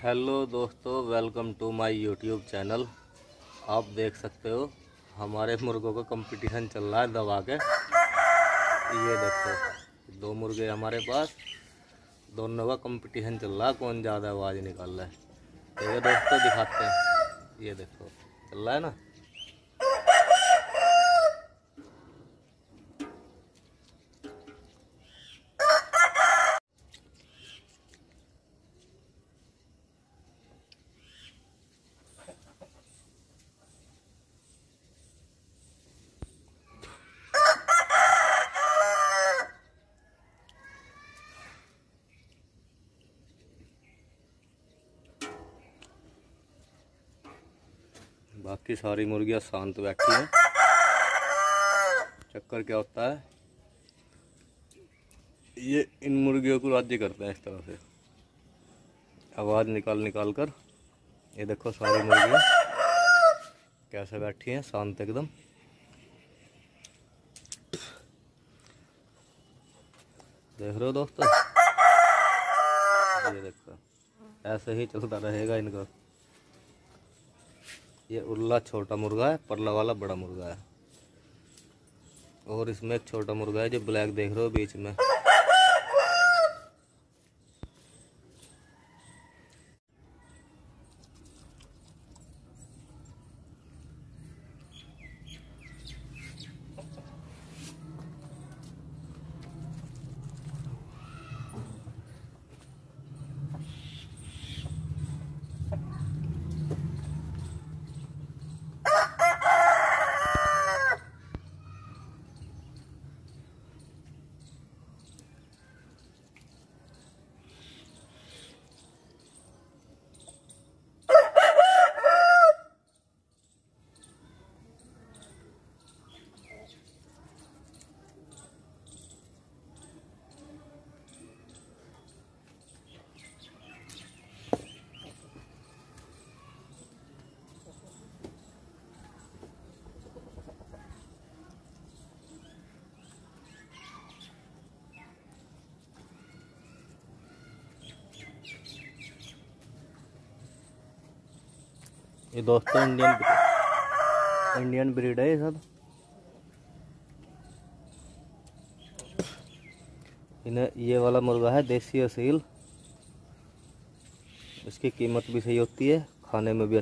Hello दोस्तों welcome to my YouTube channel आप देख सकते हो, हमारे मुर्गों का कंपटीशन चल रहा है दबा के। ये देखो, दो मुर्गे हमारे पास। दोनों का कंपटीशन चल रहा है, कौन ज़्यादा आवाज़ निकाल रहा है। तो ये दोस्तों दिखाते हैं। ये देखो, चल रहा है ना? बाकी सारी मुर्गियाँ शांत बैठी हैं। चक्कर क्या होता है? ये इन मुर्गियों को राज्य करते हैं इस तरह से। आवाज़ निकाल निकाल कर, ये देखो सारी मुर्गियाँ कैसे बैठी हैं, शांत एकदम। देख रहे हो दोस्तों? ये देखो, ऐसे ही चलता रहेगा इनका। ये उल्ला छोटा मुर्गा है, परला वाला बड़ा मुर्गा है। और इसमें एक छोटा मुर्गा है जो ब्लैक देख रहे हो बीच में। ये दोस्तों इंडियन इंडियन ब्रीड है ये सब। इन्हें ये वाला मुर्गा है, देसी असील। इसकी कीमत भी सही होती है, खाने में भी